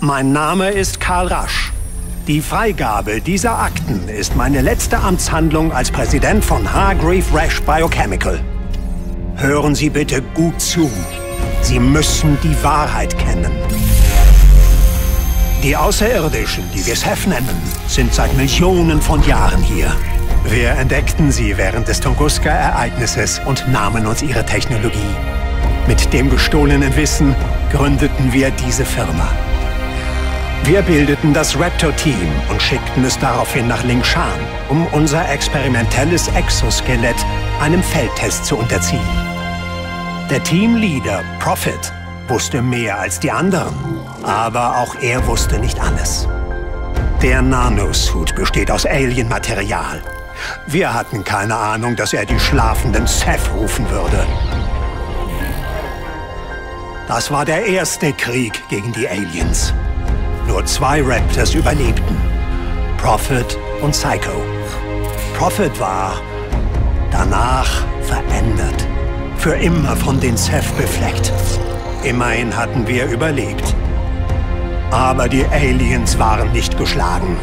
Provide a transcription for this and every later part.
Mein Name ist Karl Rasch. Die Freigabe dieser Akten ist meine letzte Amtshandlung als Präsident von Hargrave Rash Biochemical. Hören Sie bitte gut zu. Sie müssen die Wahrheit kennen. Die Außerirdischen, die wir Seth nennen, sind seit Millionen von Jahren hier. Wir entdeckten sie während des Tunguska-Ereignisses und nahmen uns ihre Technologie. Mit dem gestohlenen Wissen gründeten wir diese Firma. Wir bildeten das Raptor-Team und schickten es daraufhin nach Lingshan, um unser experimentelles Exoskelett einem Feldtest zu unterziehen. Der Teamleader, Prophet, wusste mehr als die anderen. Aber auch er wusste nicht alles. Der Nanosuit besteht aus Alien-Material. Wir hatten keine Ahnung, dass er die schlafenden Seth rufen würde. Das war der erste Krieg gegen die Aliens. Nur zwei Raptors überlebten. Prophet und Psycho. Prophet war danach verändert. Für immer von den Seth befleckt. Immerhin hatten wir überlebt. Aber die Aliens waren nicht geschlagen.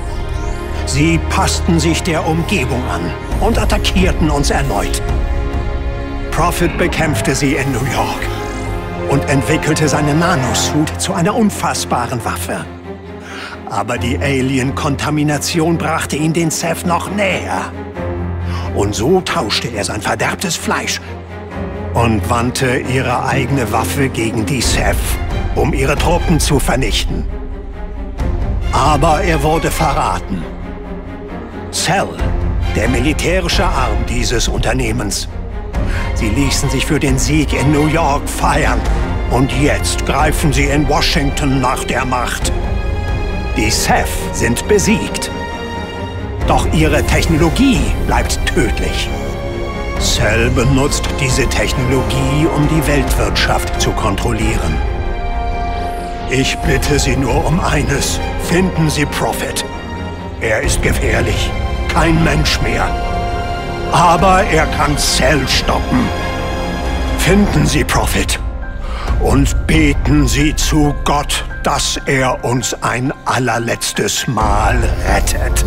Sie passten sich der Umgebung an und attackierten uns erneut. Prophet bekämpfte sie in New York und entwickelte seine Nanosuit zu einer unfassbaren Waffe. Aber die Alien-Kontamination brachte ihn den Seth noch näher. Und so tauschte er sein verderbtes Fleisch und wandte ihre eigene Waffe gegen die Seth, um ihre Truppen zu vernichten. Aber er wurde verraten. Cell, der militärische Arm dieses Unternehmens. Sie ließen sich für den Sieg in New York feiern. Und jetzt greifen sie in Washington nach der Macht. Die Seth sind besiegt. Doch ihre Technologie bleibt tödlich. Cell benutzt diese Technologie, um die Weltwirtschaft zu kontrollieren. Ich bitte Sie nur um eines. Finden Sie Prophet. Er ist gefährlich. Kein Mensch mehr. Aber er kann Cell stoppen. Finden Sie Prophet. Und beten Sie zu Gott, dass er uns ein allerletztes Mal rettet.